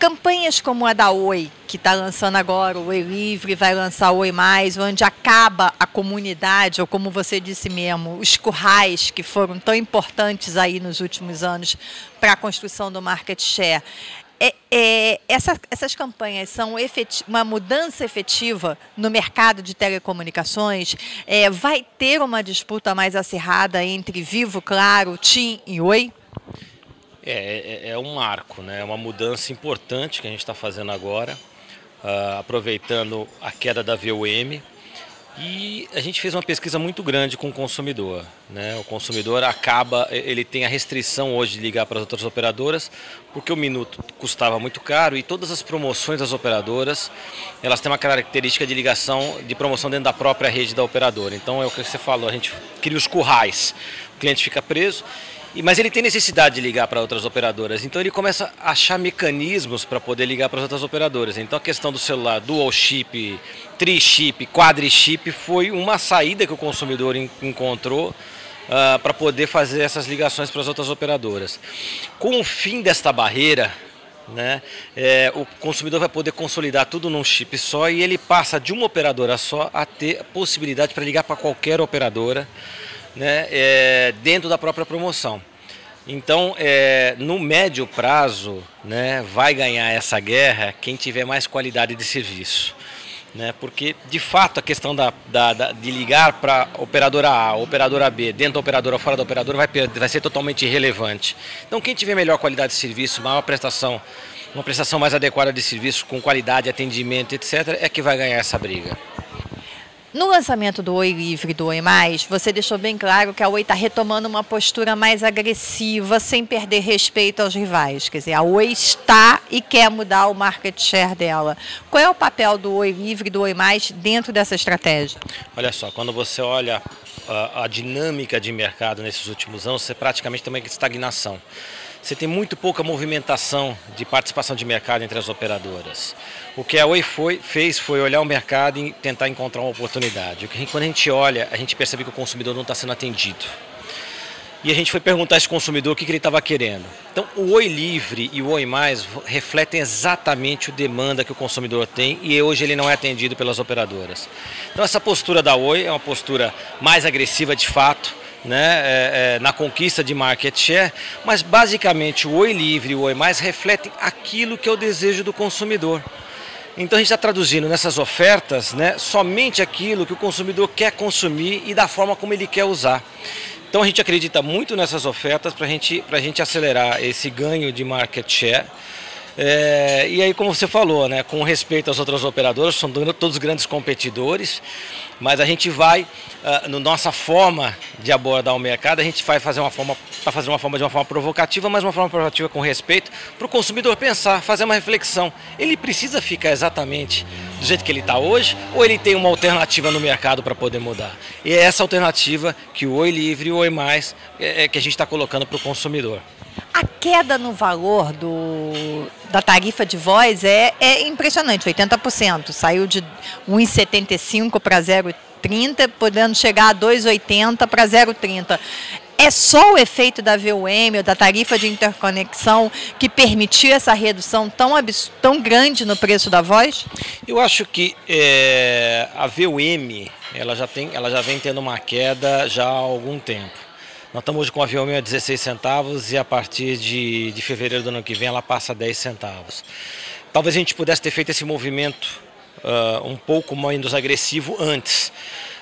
campanhas como a da Oi, que está lançando agora o Oi Livre, vai lançar o Oi Mais, onde acaba a comunidade, ou como você disse mesmo, os currais que foram tão importantes aí nos últimos anos para a construção do market share. É, é, essa, essas campanhas são uma mudança efetiva no mercado de telecomunicações? É, vai ter uma disputa mais acirrada entre Vivo, Claro, TIM e Oi? É, é, é um marco, né? é uma mudança importante que a gente está fazendo agora, uh, aproveitando a queda da VOM. E a gente fez uma pesquisa muito grande com o consumidor. Né? O consumidor acaba, ele tem a restrição hoje de ligar para as outras operadoras, porque o minuto custava muito caro e todas as promoções das operadoras, elas têm uma característica de ligação, de promoção dentro da própria rede da operadora. Então é o que você falou, a gente cria os currais, o cliente fica preso mas ele tem necessidade de ligar para outras operadoras, então ele começa a achar mecanismos para poder ligar para as outras operadoras. Então a questão do celular dual chip, tri chip, quadri chip foi uma saída que o consumidor encontrou uh, para poder fazer essas ligações para as outras operadoras. Com o fim desta barreira, né, é, o consumidor vai poder consolidar tudo num chip só e ele passa de uma operadora só a ter possibilidade para ligar para qualquer operadora né, é, dentro da própria promoção. Então, é, no médio prazo, né, vai ganhar essa guerra quem tiver mais qualidade de serviço. Né, porque, de fato, a questão da, da, da de ligar para operadora A, operadora B, dentro da operadora ou fora da operadora, vai, vai ser totalmente irrelevante. Então, quem tiver melhor qualidade de serviço, maior prestação, uma prestação mais adequada de serviço, com qualidade, atendimento, etc., é que vai ganhar essa briga. No lançamento do Oi Livre do Oi Mais, você deixou bem claro que a Oi está retomando uma postura mais agressiva, sem perder respeito aos rivais. Quer dizer, a Oi está e quer mudar o market share dela. Qual é o papel do Oi Livre do Oi Mais dentro dessa estratégia? Olha só, quando você olha a, a dinâmica de mercado nesses últimos anos, você praticamente tem uma estagnação você tem muito pouca movimentação de participação de mercado entre as operadoras. O que a Oi foi, fez foi olhar o mercado e tentar encontrar uma oportunidade. Quando a gente olha, a gente percebe que o consumidor não está sendo atendido. E a gente foi perguntar a esse consumidor o que, que ele estava querendo. Então, o Oi Livre e o Oi Mais refletem exatamente o demanda que o consumidor tem e hoje ele não é atendido pelas operadoras. Então, essa postura da Oi é uma postura mais agressiva de fato, né, é, é, na conquista de market share, mas basicamente o Oi Livre e o Oi Mais refletem aquilo que é o desejo do consumidor. Então a gente está traduzindo nessas ofertas né, somente aquilo que o consumidor quer consumir e da forma como ele quer usar. Então a gente acredita muito nessas ofertas para gente, a gente acelerar esse ganho de market share. É, e aí, como você falou, né, com respeito às outras operadoras, são todos grandes competidores, mas a gente vai, uh, no nossa forma de abordar o mercado, a gente vai fazer uma forma, tá fazendo uma forma de uma forma provocativa, mas uma forma provocativa com respeito, para o consumidor pensar, fazer uma reflexão. Ele precisa ficar exatamente do jeito que ele está hoje, ou ele tem uma alternativa no mercado para poder mudar? E é essa alternativa que o Oi Livre e o Oi Mais é, é que a gente está colocando para o consumidor. A queda no valor do, da tarifa de voz é, é impressionante, 80%. Saiu de 1,75 para 0,30, podendo chegar a 2,80 para 0,30. É só o efeito da VUM, ou da tarifa de interconexão, que permitiu essa redução tão, tão grande no preço da voz? Eu acho que é, a VUM ela já, tem, ela já vem tendo uma queda já há algum tempo. Nós estamos hoje com a VUM a 16 centavos e a partir de, de fevereiro do ano que vem ela passa a 10 centavos. Talvez a gente pudesse ter feito esse movimento uh, um pouco menos agressivo antes.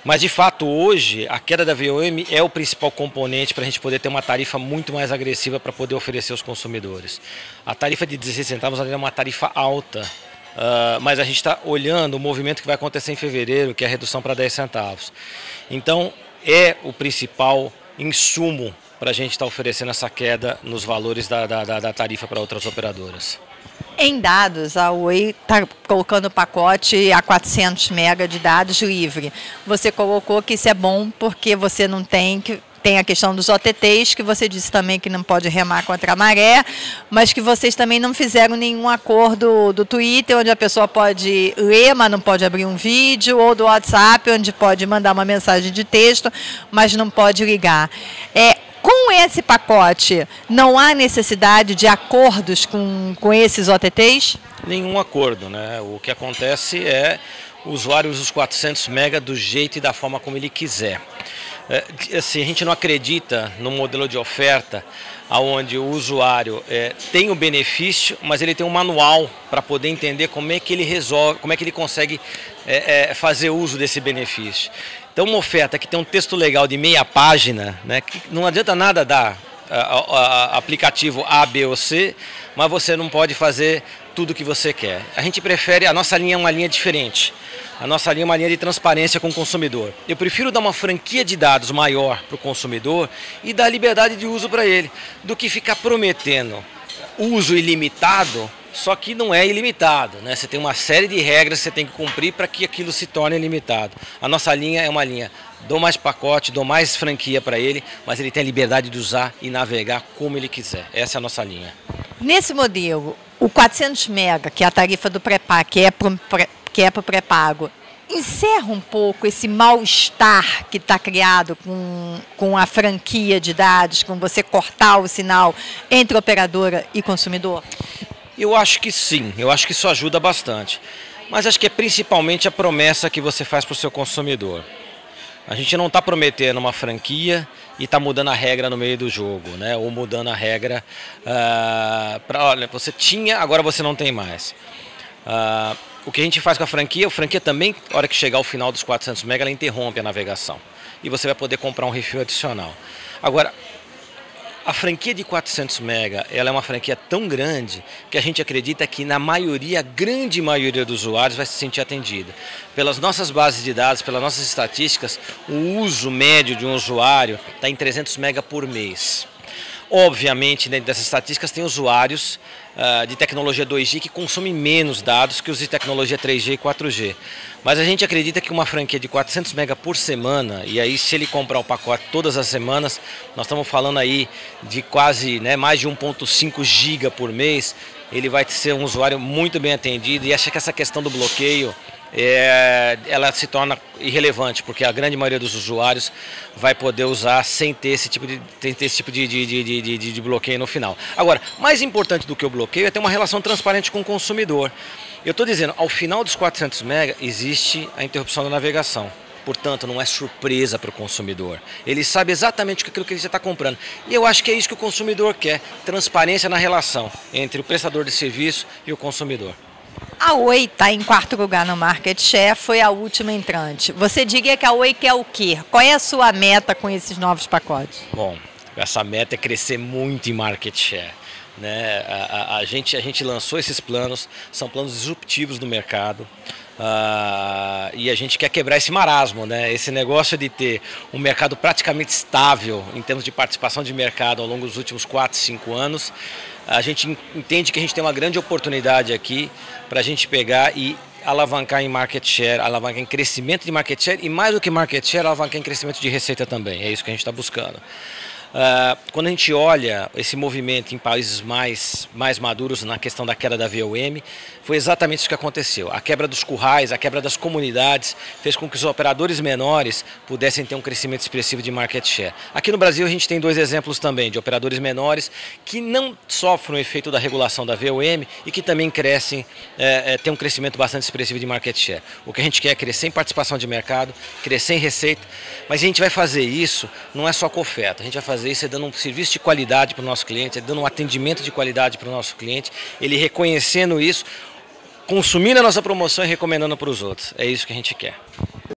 Mas de fato hoje a queda da VOM é o principal componente para a gente poder ter uma tarifa muito mais agressiva para poder oferecer aos consumidores. A tarifa de 16 centavos é uma tarifa alta, uh, mas a gente está olhando o movimento que vai acontecer em fevereiro, que é a redução para 10 centavos. Então é o principal insumo para a gente estar tá oferecendo essa queda nos valores da, da, da tarifa para outras operadoras. Em dados, a Oi está colocando o pacote a 400 mega de dados livre. Você colocou que isso é bom porque você não tem que tem a questão dos OTTs, que você disse também que não pode remar contra a maré, mas que vocês também não fizeram nenhum acordo do Twitter, onde a pessoa pode ler, mas não pode abrir um vídeo, ou do WhatsApp, onde pode mandar uma mensagem de texto, mas não pode ligar. É, Com esse pacote, não há necessidade de acordos com, com esses OTTs? Nenhum acordo, né? O que acontece é o usuário usa os 400 MB do jeito e da forma como ele quiser. É, assim, a gente não acredita no modelo de oferta onde o usuário é, tem o benefício, mas ele tem um manual para poder entender como é que ele resolve, como é que ele consegue é, é, fazer uso desse benefício. Então, uma oferta que tem um texto legal de meia página, né, que não adianta nada dar a, a aplicativo A, B ou C, mas você não pode fazer tudo o que você quer. A gente prefere, a nossa linha é uma linha diferente. A nossa linha é uma linha de transparência com o consumidor. Eu prefiro dar uma franquia de dados maior para o consumidor e dar liberdade de uso para ele, do que ficar prometendo uso ilimitado, só que não é ilimitado. Né? Você tem uma série de regras que você tem que cumprir para que aquilo se torne ilimitado. A nossa linha é uma linha, dou mais pacote, dou mais franquia para ele, mas ele tem a liberdade de usar e navegar como ele quiser. Essa é a nossa linha. Nesse modelo, o 400 mega, que é a tarifa do pré-pago, que é que é para o pré-pago, encerra um pouco esse mal-estar que está criado com, com a franquia de dados, com você cortar o sinal entre operadora e consumidor? Eu acho que sim, eu acho que isso ajuda bastante. Mas acho que é principalmente a promessa que você faz para o seu consumidor. A gente não está prometendo uma franquia e está mudando a regra no meio do jogo, né? ou mudando a regra uh, ah, para, olha, você tinha, agora você não tem mais. Uh, o que a gente faz com a franquia, a franquia também, na hora que chegar ao final dos 400 MB, ela interrompe a navegação. E você vai poder comprar um refil adicional. Agora, a franquia de 400 MB, ela é uma franquia tão grande que a gente acredita que na maioria, grande maioria dos usuários vai se sentir atendida. Pelas nossas bases de dados, pelas nossas estatísticas, o uso médio de um usuário está em 300 MB por mês. Obviamente, dentro dessas estatísticas, tem usuários uh, de tecnologia 2G que consomem menos dados que os de tecnologia 3G e 4G. Mas a gente acredita que uma franquia de 400 MB por semana, e aí se ele comprar o pacote todas as semanas, nós estamos falando aí de quase né, mais de 1.5 GB por mês, ele vai ser um usuário muito bem atendido e acha que essa questão do bloqueio é, ela se torna irrelevante, porque a grande maioria dos usuários vai poder usar sem ter esse tipo de, ter esse tipo de, de, de, de, de bloqueio no final. Agora, mais importante do que o bloqueio é ter uma relação transparente com o consumidor. Eu estou dizendo, ao final dos 400 MB existe a interrupção da navegação. Portanto, não é surpresa para o consumidor. Ele sabe exatamente aquilo que ele está comprando. E eu acho que é isso que o consumidor quer: transparência na relação entre o prestador de serviço e o consumidor. A Oi está em quarto lugar no market share, foi a última entrante. Você diria que a Oi quer o quê? Qual é a sua meta com esses novos pacotes? Bom, essa meta é crescer muito em market share. Né? A, a, a, gente, a gente lançou esses planos, são planos disruptivos do mercado. Uh, e a gente quer quebrar esse marasmo, né? esse negócio de ter um mercado praticamente estável em termos de participação de mercado ao longo dos últimos 4, 5 anos. A gente entende que a gente tem uma grande oportunidade aqui para a gente pegar e alavancar em market share, alavancar em crescimento de market share e mais do que market share, alavancar em crescimento de receita também. É isso que a gente está buscando. Uh, quando a gente olha esse movimento em países mais, mais maduros na questão da queda da VOM, foi exatamente isso que aconteceu. A quebra dos currais, a quebra das comunidades, fez com que os operadores menores pudessem ter um crescimento expressivo de market share. Aqui no Brasil a gente tem dois exemplos também de operadores menores que não sofrem o efeito da regulação da VOM e que também crescem, é, é, um crescimento bastante expressivo de market share. O que a gente quer é crescer em participação de mercado, crescer em receita, mas a gente vai fazer isso não é só com oferta, a gente vai fazer fazer isso é dando um serviço de qualidade para o nosso cliente, é dando um atendimento de qualidade para o nosso cliente, ele reconhecendo isso, consumindo a nossa promoção e recomendando para os outros. É isso que a gente quer.